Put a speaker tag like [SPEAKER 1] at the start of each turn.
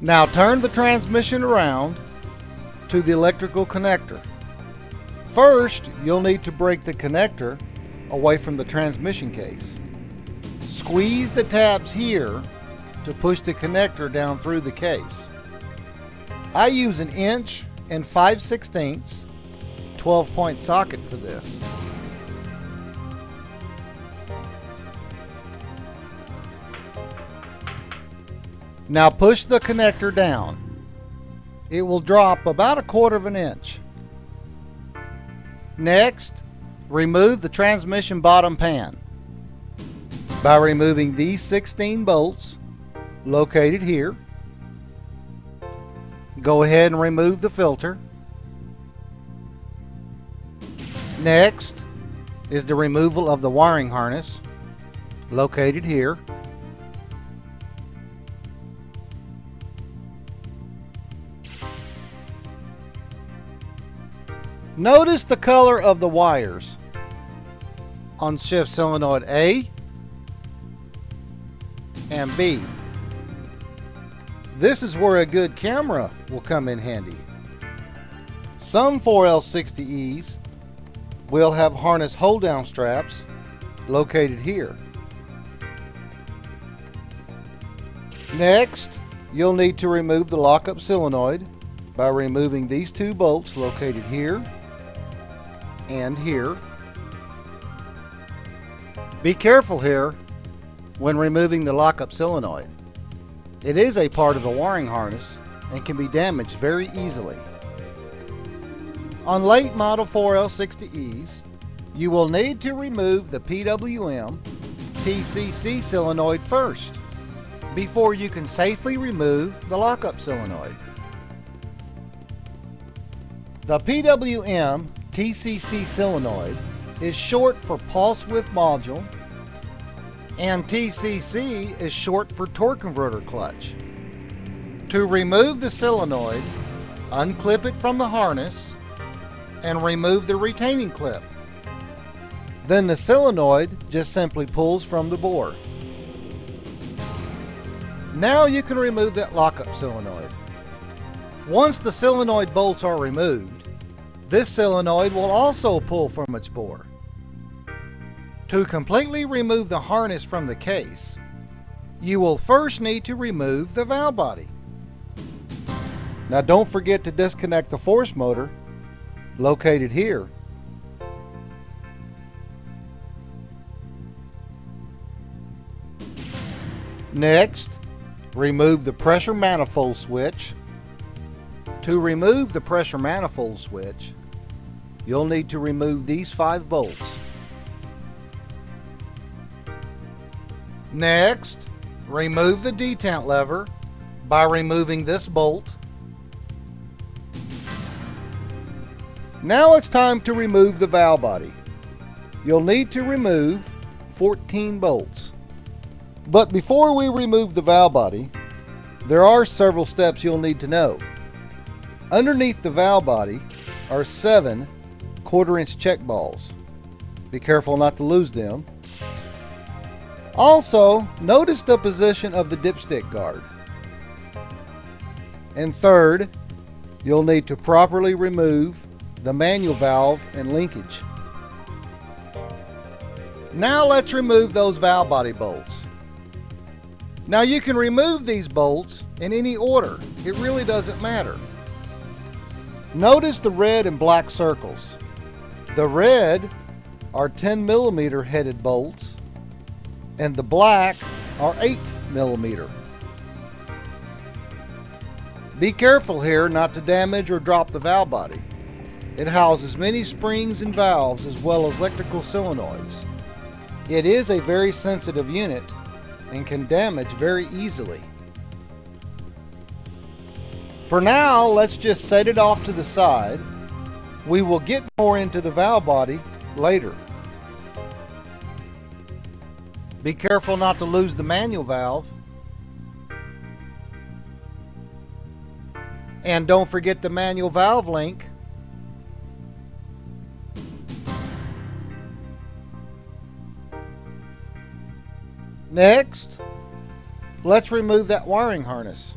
[SPEAKER 1] Now turn the transmission around to the electrical connector. First, you'll need to break the connector away from the transmission case. Squeeze the tabs here to push the connector down through the case. I use an inch and 5 sixteenths 12 point socket for this. Now push the connector down. It will drop about a quarter of an inch. Next, remove the transmission bottom pan by removing these 16 bolts located here. Go ahead and remove the filter. Next is the removal of the wiring harness located here. Notice the color of the wires on shift solenoid A and B. This is where a good camera will come in handy. Some 4L60Es will have harness hold down straps located here. Next, you'll need to remove the lockup solenoid by removing these two bolts located here and here. Be careful here when removing the lockup solenoid. It is a part of the wiring harness and can be damaged very easily. On late model 4L60Es, you will need to remove the PWM TCC solenoid first before you can safely remove the lockup solenoid. The PWM TCC solenoid is short for pulse width module and TCC is short for torque converter clutch. To remove the solenoid, unclip it from the harness and remove the retaining clip. Then the solenoid just simply pulls from the bore. Now you can remove that lockup solenoid. Once the solenoid bolts are removed, this solenoid will also pull from its bore. To completely remove the harness from the case, you will first need to remove the valve body. Now don't forget to disconnect the force motor located here. Next, remove the pressure manifold switch. To remove the pressure manifold switch, you'll need to remove these five bolts. Next, remove the detent lever by removing this bolt. Now it's time to remove the valve body. You'll need to remove 14 bolts. But before we remove the valve body, there are several steps you'll need to know. Underneath the valve body are seven quarter inch check balls. Be careful not to lose them. Also, notice the position of the dipstick guard. And third, you'll need to properly remove the manual valve and linkage. Now let's remove those valve body bolts. Now you can remove these bolts in any order. It really doesn't matter. Notice the red and black circles. The red are 10 millimeter headed bolts and the black are 8 millimeter. Be careful here not to damage or drop the valve body. It houses many springs and valves as well as electrical solenoids. It is a very sensitive unit and can damage very easily. For now, let's just set it off to the side we will get more into the valve body later. Be careful not to lose the manual valve. And don't forget the manual valve link. Next, let's remove that wiring harness.